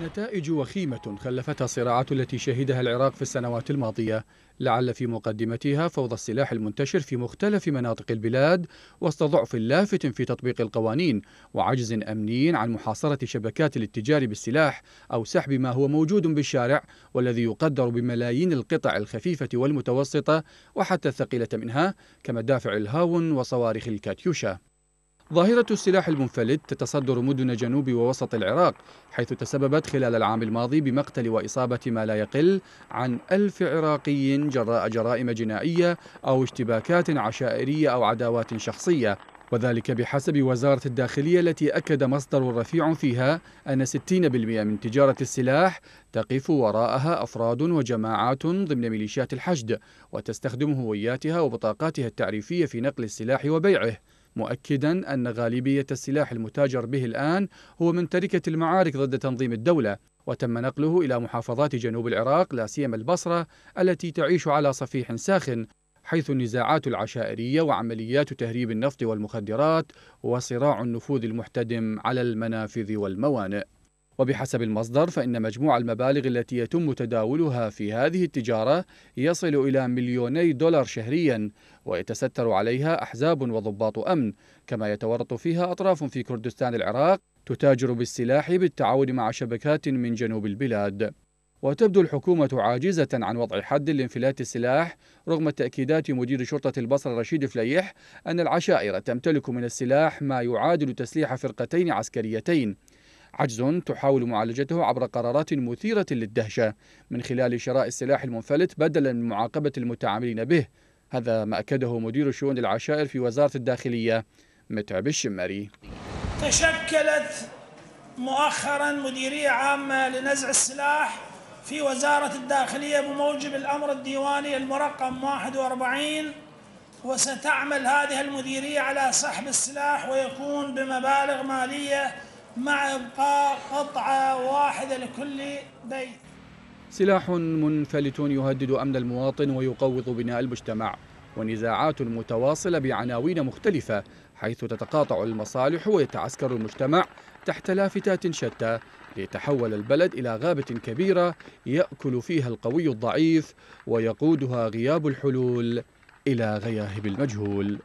نتائج وخيمة خلفتها الصراعات التي شهدها العراق في السنوات الماضية لعل في مقدمتها فوضى السلاح المنتشر في مختلف مناطق البلاد وسط ضعف لافت في تطبيق القوانين وعجز أمني عن محاصرة شبكات الاتجار بالسلاح أو سحب ما هو موجود بالشارع والذي يقدر بملايين القطع الخفيفة والمتوسطة وحتى الثقيلة منها كمدافع الهاون وصواريخ الكاتيوشا. ظاهرة السلاح المنفلت تتصدر مدن جنوب ووسط العراق حيث تسببت خلال العام الماضي بمقتل وإصابة ما لا يقل عن ألف عراقي جراء جرائم جنائية أو اشتباكات عشائرية أو عداوات شخصية. وذلك بحسب وزارة الداخلية التي أكد مصدر رفيع فيها أن 60% من تجارة السلاح تقف وراءها أفراد وجماعات ضمن ميليشيات الحشد وتستخدم هوياتها وبطاقاتها التعريفية في نقل السلاح وبيعه. مؤكدا أن غالبية السلاح المتاجر به الآن هو من تركة المعارك ضد تنظيم الدولة وتم نقله إلى محافظات جنوب العراق لا سيما البصرة التي تعيش على صفيح ساخن حيث النزاعات العشائرية وعمليات تهريب النفط والمخدرات وصراع النفوذ المحتدم على المنافذ والموانئ. وبحسب المصدر فإن مجموع المبالغ التي يتم تداولها في هذه التجارة يصل إلى مليوني دولار شهريا ويتستر عليها أحزاب وضباط أمن كما يتورط فيها أطراف في كردستان العراق تتاجر بالسلاح بالتعاون مع شبكات من جنوب البلاد. وتبدو الحكومة عاجزة عن وضع حد لانفلات السلاح رغم تأكيدات مدير شرطة البصرة رشيد فليح أن العشائر تمتلك من السلاح ما يعادل تسليح فرقتين عسكريتين عجز تحاول معالجته عبر قرارات مثيرة للدهشة من خلال شراء السلاح المنفلت بدلا من معاقبة المتعاملين به. هذا ما أكده مدير شؤون العشائر في وزارة الداخلية متعب الشمري تشكلت مؤخرا مديرية عامة لنزع السلاح في وزارة الداخلية بموجب الأمر الديواني المرقم 41 وستعمل هذه المديرية على سحب السلاح ويكون بمبالغ مالية مع إبقاء قطعة واحدة لكل بيت. سلاح منفلت يهدد أمن المواطن ويقوض بناء المجتمع ونزاعات متواصلة بعناوين مختلفة حيث تتقاطع المصالح ويتعسكر المجتمع تحت لافتات شتى ليتحول البلد إلى غابة كبيرة يأكل فيها القوي الضعيف ويقودها غياب الحلول إلى غياهب المجهول.